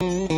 Mm-hmm.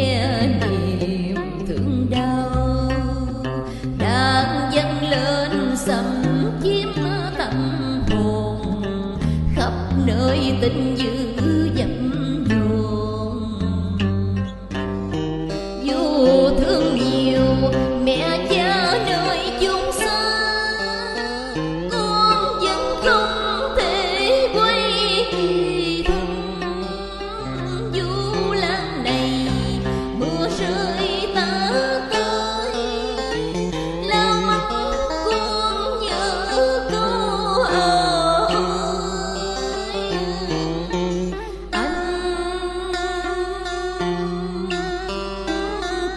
nơi tình dương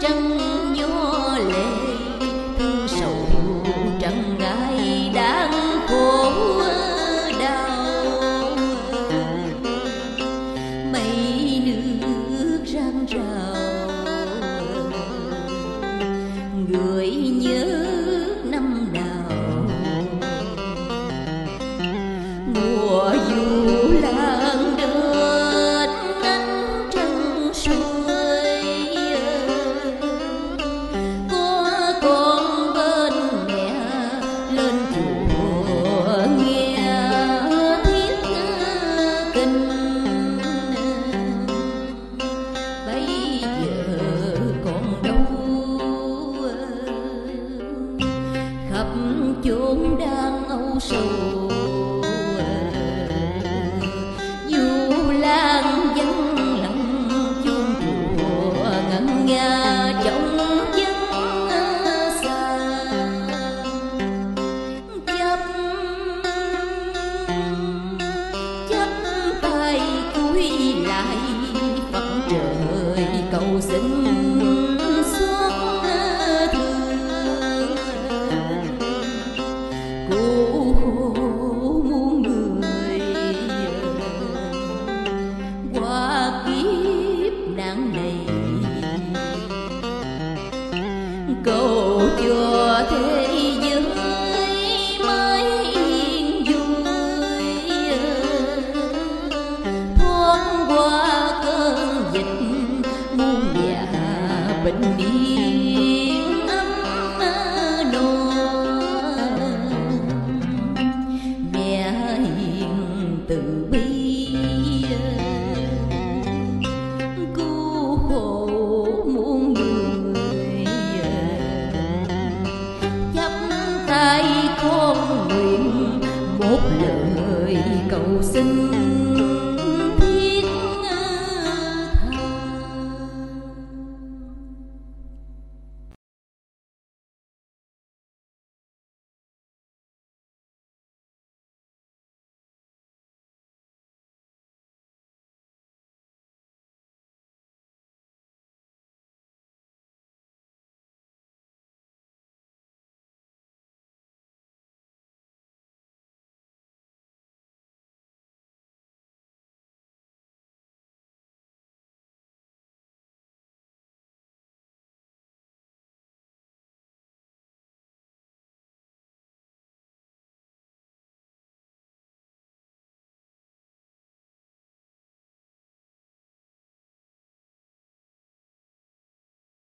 chân vô lệ dù lan dân lặng chuông chùa ngân nga trong dân xa chấp chấp tay cúi lại cầu cho thế giới mới yên vui. Thoáng qua